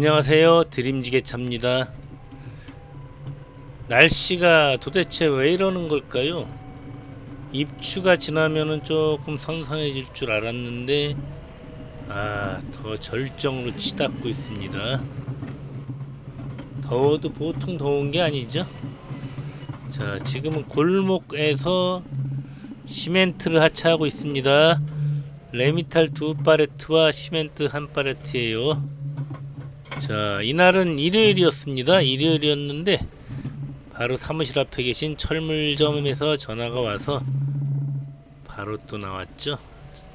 안녕하세요. 드림지게차입니다. 날씨가 도대체 왜 이러는 걸까요? 입추가 지나면은 조금 선선해질 줄 알았는데 아 더 절정으로 치닫고 있습니다. 더워도 보통 더운 게 아니죠? 자 지금은 골목에서 시멘트를 하차하고 있습니다. 레미탈 두 파레트와 시멘트 한 파레트예요 자 이날은 일요일이었습니다. 일요일이었는데 바로 사무실 앞에 계신 철물점에서 전화가 와서 바로 또 나왔죠.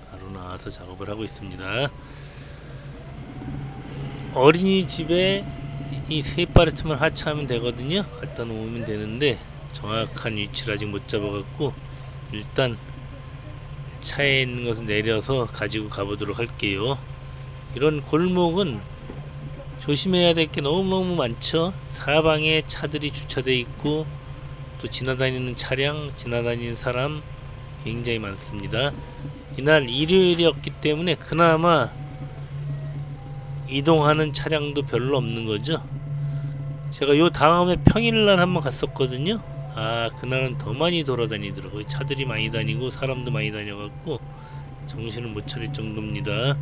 바로 나와서 작업을 하고 있습니다. 어린이집에 이 세 파레트만 하차하면 되거든요. 갖다 놓으면 되는데 정확한 위치를 아직 못 잡아갖고 일단 차에 있는 것을 내려서 가지고 가보도록 할게요. 이런 골목은 조심해야 될 게 너무너무 많죠. 사방에 차들이 주차돼 있고 또 지나다니는 차량 지나다니는 사람 굉장히 많습니다. 이날 일요일이었기 때문에 그나마 이동하는 차량도 별로 없는 거죠. 제가 요 다음에 평일날 한번 갔었거든요. 아 그날은 더 많이 돌아다니더라고요. 차들이 많이 다니고 사람도 많이 다녀갖고 정신을 못 차릴 정도입니다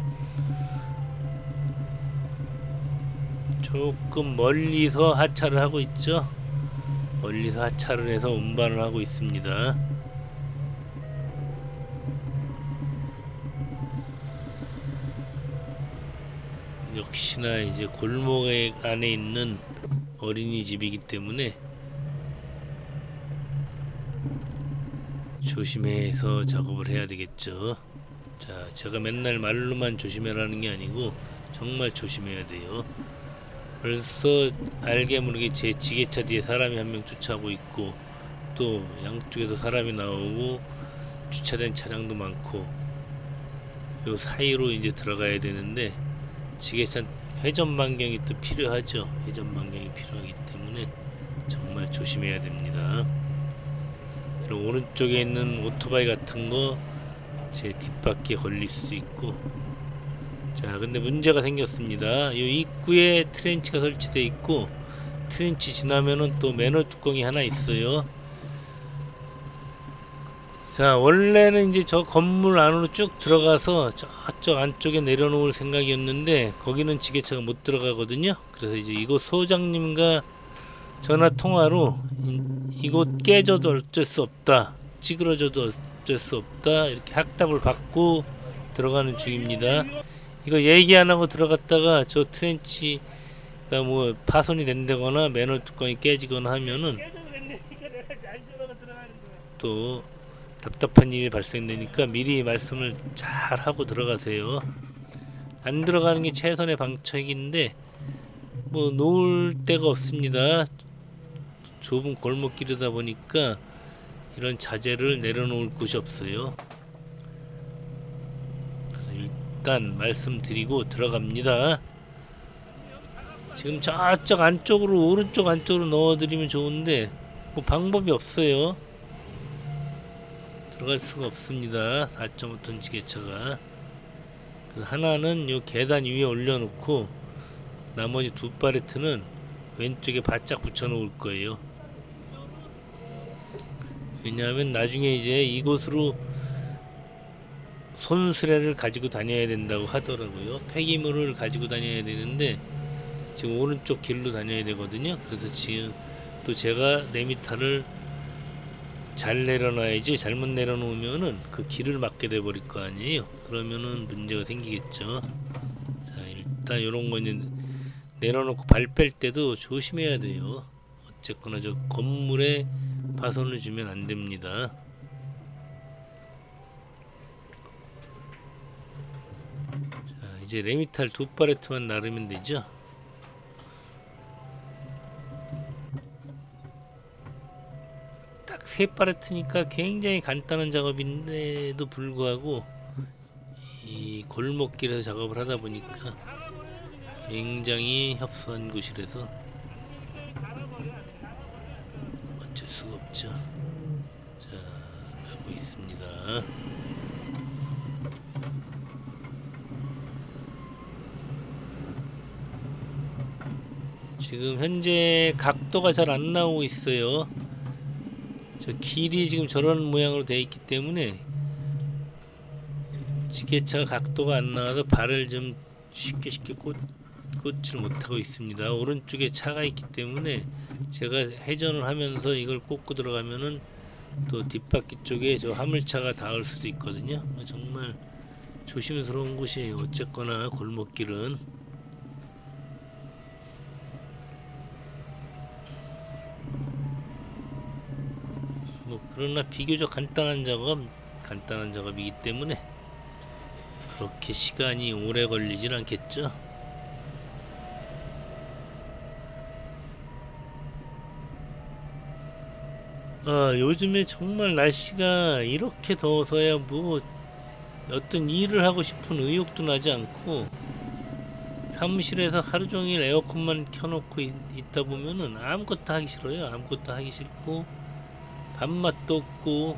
조금 멀리서 하차를 하고 있죠? 멀리서 하차를 해서 운반을 하고 있습니다. 역시나 이제 골목 안에 있는 어린이집이기 때문에 조심해서 작업을 해야 되겠죠. 자 제가 맨날 말로만 조심해라는 게 아니고 정말 조심해야 돼요 벌써 알게 모르게 제 지게차 뒤에 사람이 한명 주차하고 있고 또 양쪽에서 사람이 나오고 주차된 차량도 많고 요 사이로 이제 들어가야 되는데 지게차 회전 반경이 또 필요하죠. 회전 반경이 필요하기 때문에 정말 조심해야 됩니다. 오른쪽에 있는 오토바이 같은 거 제 뒷바퀴에 걸릴 수 있고 자 근데 문제가 생겼습니다. 이 입구에 트렌치가 설치되어 있고 트렌치 지나면은 또 매너 뚜껑이 하나 있어요. 자 원래는 이제 저 건물 안으로 쭉 들어가서 저쪽 안쪽에 내려놓을 생각이었는데 거기는 지게차가 못 들어가거든요. 그래서 이제 이곳 소장님과 전화 통화로 이곳 깨져도 어쩔 수 없다 찌그러져도 어쩔 수 없다 이렇게 학답을 받고 들어가는 중입니다 이거 얘기 안 하고 들어갔다가 저 트렌치가 뭐 파손이 된다거나 매너 뚜껑이 깨지거나 하면은 또 답답한 일이 발생되니까 미리 말씀을 잘 하고 들어가세요. 안 들어가는 게 최선의 방책인데 뭐 놓을 데가 없습니다. 좁은 골목길이다 보니까 이런 자재를 내려놓을 곳이 없어요. 일단 말씀드리고 들어갑니다. 지금 저쪽 안쪽으로 오른쪽 안쪽으로 넣어드리면 좋은데 뭐 방법이 없어요. 들어갈 수가 없습니다. 4.5톤 지게차가 하나는 요 계단 위에 올려놓고 나머지 두 파레트는 왼쪽에 바짝 붙여 놓을 거예요. 왜냐하면 나중에 이제 이곳으로 손수레를 가지고 다녀야 된다고 하더라고요. 폐기물을 가지고 다녀야 되는데 지금 오른쪽 길로 다녀야 되거든요. 그래서 지금 또 제가 네미타를 잘 내려놔야지 잘못 내려놓으면은 그 길을 막게 돼 버릴 거 아니에요. 그러면은 문제가 생기겠죠. 자 일단 요런 거는 내려놓고 발 뺄 때도 조심해야 돼요. 어쨌거나 저 건물에 파손을 주면 안 됩니다. 이제 레미탈 두 파레트만 나르면 되죠. 딱세 파레트니까 굉장히 간단한 작업인데도 불구하고 이 골목길에서 작업을 하다 보니까 굉장히 협소한 곳이라서 어쩔 수가 없죠. 자, 가고 있습니다. 지금 현재 각도가 잘 안 나오고 있어요. 저 길이 지금 저런 모양으로 되어 있기 때문에 지게차가 각도가 안 나와서 발을 좀 쉽게 쉽게 꽂, 꽂지를 못하고 있습니다. 오른쪽에 차가 있기 때문에 제가 회전을 하면서 이걸 꽂고 들어가면은 또 뒷바퀴 쪽에 저 화물차가 닿을 수도 있거든요. 정말 조심스러운 곳이에요. 어쨌거나 골목길은 뭐 그러나 비교적 간단한 작업, 간단한 작업이기 때문에 그렇게 시간이 오래 걸리진 않겠죠. 아, 요즘에 정말 날씨가 이렇게 더워서야 뭐 어떤 일을 하고 싶은 의욕도 나지 않고 사무실에서 하루 종일 에어컨만 켜놓고 있, 있다 보면은 아무것도 하기 싫어요. 아무것도 하기 싫고 밥맛도 없고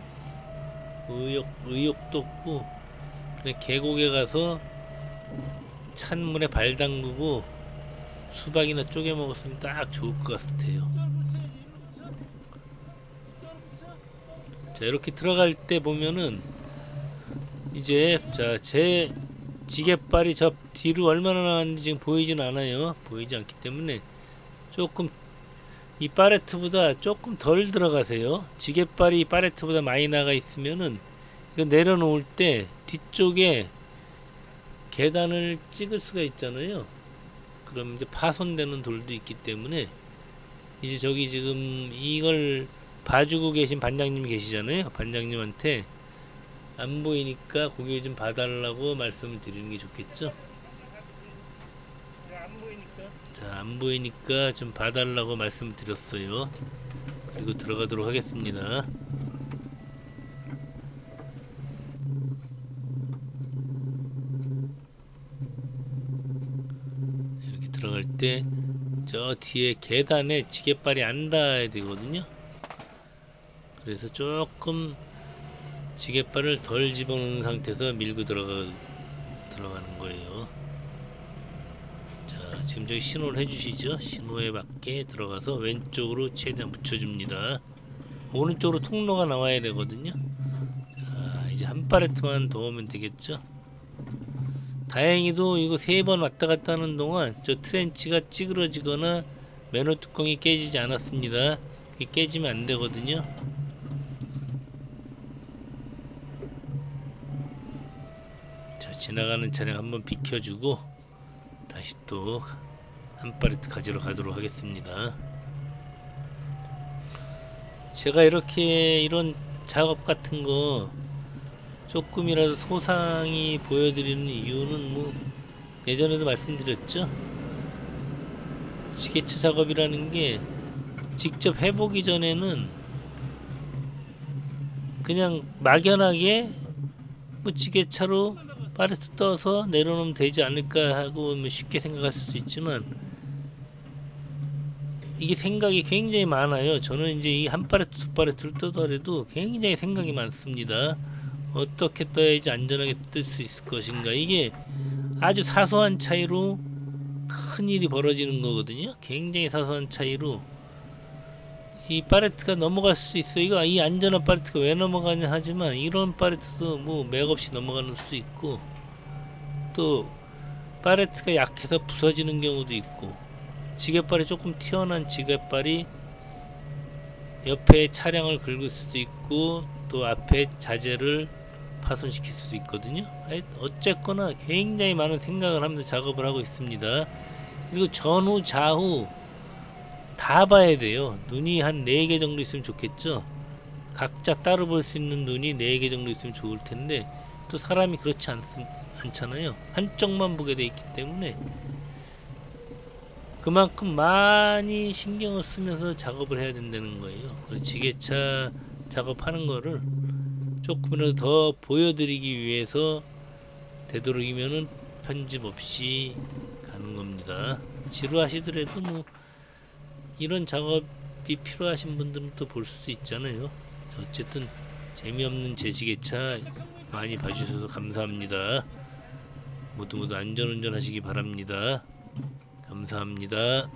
의욕 의욕도 없고 그냥 계곡에 가서 찬물에 발 담그고 수박이나 쪼개 먹었으면 딱 좋을 것 같아요. 자 이렇게 들어갈 때 보면은 이제 자 제 지게발이 저 뒤로 얼마나 나왔는지 지금 보이진 않아요 보이지 않기 때문에 조금 이 파레트보다 조금 덜 들어가세요 지게발이 파레트보다 많이 나가 있으면은 이거 내려놓을 때 뒤쪽에 계단을 찍을 수가 있잖아요 그럼 이제 파손되는 돌도 있기 때문에 이제 저기 지금 이걸 봐주고 계신 반장님이 계시잖아요. 반장님한테 안 보이니까 고개 좀 봐달라고 말씀을 드리는 게 좋겠죠. 자, 안 보이니까 좀 봐달라고 말씀을 드렸어요. 그리고 들어가도록 하겠습니다. 이렇게 들어갈 때 저 뒤에 계단에 지게발이 안 닿아야 되거든요. 그래서 조금 지게발을 덜 집어넣은 상태에서 밀고 들어가 들어가는 거예요. 저기 신호를 해주시죠. 신호에 맞게 들어가서 왼쪽으로 최대한 붙여줍니다. 오른쪽으로 통로가 나와야 되거든요. 자, 이제 한 파레트만 더 오면 되겠죠. 다행히도 이거 세 번 왔다 갔다 하는 동안 저 트렌치가 찌그러지거나 매너 뚜껑이 깨지지 않았습니다. 그게 깨지면 안 되거든요. 자 지나가는 차량 한번 비켜주고 다시 또 한 파레트 가지러 가도록 하겠습니다. 제가 이렇게 이런 작업 같은 거 조금이라도 소상히 보여드리는 이유는 뭐 예전에도 말씀드렸죠. 지게차 작업이라는 게 직접 해보기 전에는 그냥 막연하게 뭐 지게차로 파레트 떠서 내려놓으면 되지 않을까 하고 뭐 쉽게 생각할 수도 있지만 이게 생각이 굉장히 많아요. 저는 이제 이 한 파레트 두 파레트를 뜨더라도 굉장히 생각이 많습니다. 어떻게 떠야지 안전하게 뜰 수 있을 것인가 이게 아주 사소한 차이로 큰 일이 벌어지는 거거든요. 굉장히 사소한 차이로 이 파레트가 넘어갈 수 있어. 이거 이 안전한 파레트가 왜 넘어가냐 하지만 이런 파레트도 뭐 맥없이 넘어가는 수도 있고 또 파레트가 약해서 부서지는 경우도 있고 지게발이 조금 튀어나온 지게발이 옆에 차량을 긁을 수도 있고 또 앞에 자재를 파손시킬 수도 있거든요. 어쨌거나 굉장히 많은 생각을 하면서 작업을 하고 있습니다. 그리고 전후 좌우 다 봐야 돼요. 눈이 한 4개 정도 있으면 좋겠죠. 각자 따로 볼 수 있는 눈이 4개 정도 있으면 좋을 텐데 또 사람이 그렇지 않, 않잖아요. 한쪽만 보게 돼 있기 때문에 그만큼 많이 신경을 쓰면서 작업을 해야 된다는 거예요. 지게차 작업하는 거를 조금이라도 더 보여드리기 위해서 되도록이면은 편집 없이 가는 겁니다. 지루하시더라도 뭐 이런 작업이 필요하신 분들은 또볼수 있잖아요. 자, 어쨌든 재미없는 제지게차 많이 봐주셔서 감사합니다. 모두 모두 안전운전 하시기 바랍니다. 감사합니다.